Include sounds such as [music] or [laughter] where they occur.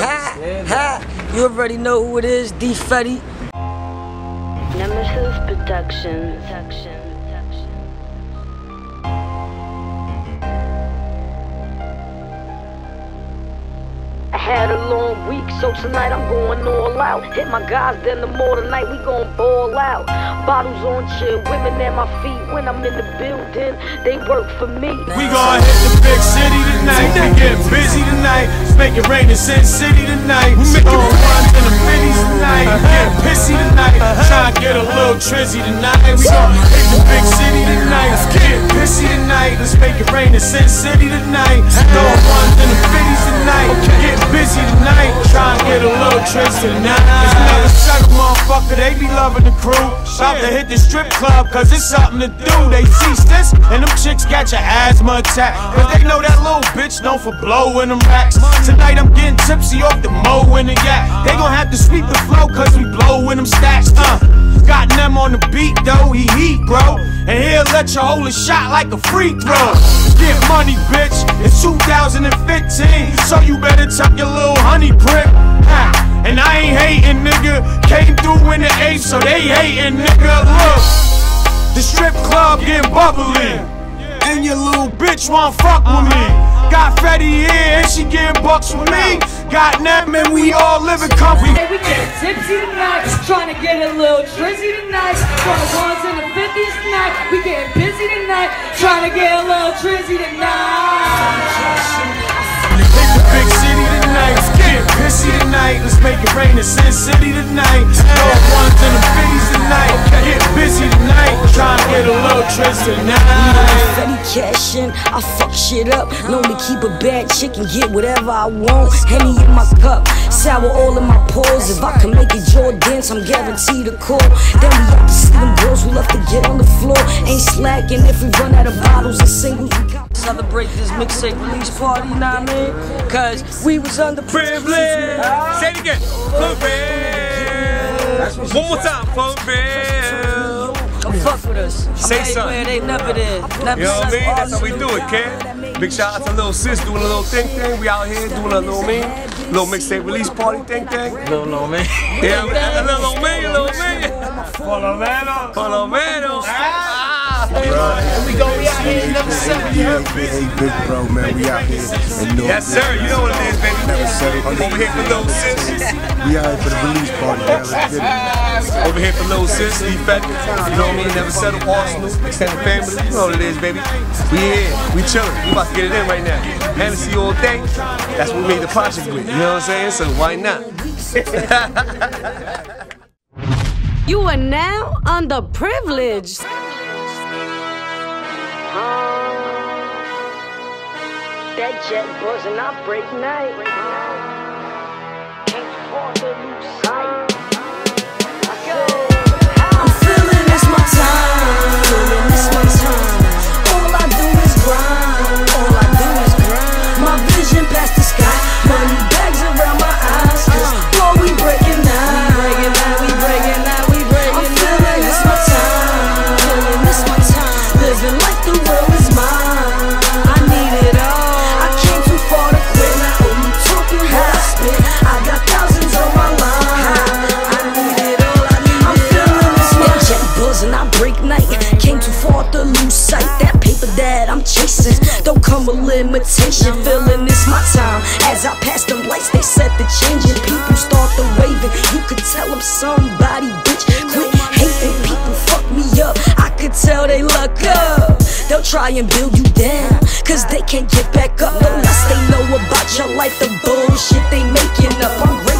Ha, ha. You already know who it is, D Feddy. Nemesis Productions. Long week, so tonight I'm going all out. Hit my guys, then the more tonight we gon' ball out. Bottles on chill, women at my feet when I'm in the building. They work for me. We gon' hit the big city tonight. We get busy tonight. Let's make it rain in Sin City tonight. We gon' run in the fitties tonight. Uh-huh. Get pissy tonight. Uh-huh. Try to get a little trizzy tonight. We gon' hit the big city tonight. Let's get pissy tonight. Let's make it rain in Sin City tonight. Throwing ones to hit the strip club, cause it's something to do. They see this, and them chicks got your asthma attack. Cause they know that little bitch known for blowing them racks. Tonight I'm getting tipsy off the mo and the yak. They gon' have to sweep the flow, cause we blowing them stacks. Uh, got them on the beat though, he heat, bro. And he'll let you hold a shot like a free throw. Get money, bitch. It's 2015, so you better tuck your little honey prick. And I ain't. Through in the eight, so they hating, nigga. Look, the strip club getting bubbly. And your little bitch won't fuck with me. Got Feddy here, and she getting bucks with me. Got Nem, and we all living comfy. Hey, we get tipsy tonight, trying to get a little trizzy tonight. From the ones in the 50s tonight, we getting busy tonight, trying to get a little trizzy tonight. Make it rain in Sin City tonight. No ones in the fitties tonight. Get busy tonight. Try and get a little trizz tonight. Feddy cash in, I fuck shit up. Known to keep a bad chick and get whatever I want. Henny in my cup, sour all in my pores. If I can make it Jordan dance, I'm guaranteed a call. Then we have to see them girls who love to get on the floor. Ain't slacking if we run out of bottles and singles. We got celebrate this mixtape release party, nah man. Cause we was under Privilege. Say it again. Fulfill. One more time. Fulfill. Come fuck with us. Say I'm something. everywhere they never did. Never You know what I mean? That's how we do it, kid. Big shout out to little sis doing a little thing thing. We out here doing a little mean, little mixtape release party thing thing. Little no man. Yeah, a little me, a little me. Follow the man up. Por lo menos. Ah. We go, we out here, never settle. Hey, big, hey, big bro, man, we out here in North Yes, sir. You know what it is, baby. Never settle. Over here for little sis. We out here for the release party, man. Let's get it. Over here for little sis, Lee Fett. You know what I mean? Never settle. Arsenal, extended family. You know what it is, baby. We here. We chilling. We about to get it in right now. Hennessy all day. That's what we made the project with. You know what I'm saying? So why not? [laughs] You are now underprivileged. That jet buzzing, I break night. Can't afford come with limitation. Feeling it's my time. As I pass them lights, they set the changing. people start to waving. You could tell them somebody, bitch. Quit hating. People fuck me up. I could tell they luck up. They'll try and build you down, cause they can't get back up unless they know about your life. The bullshit they making up. I'm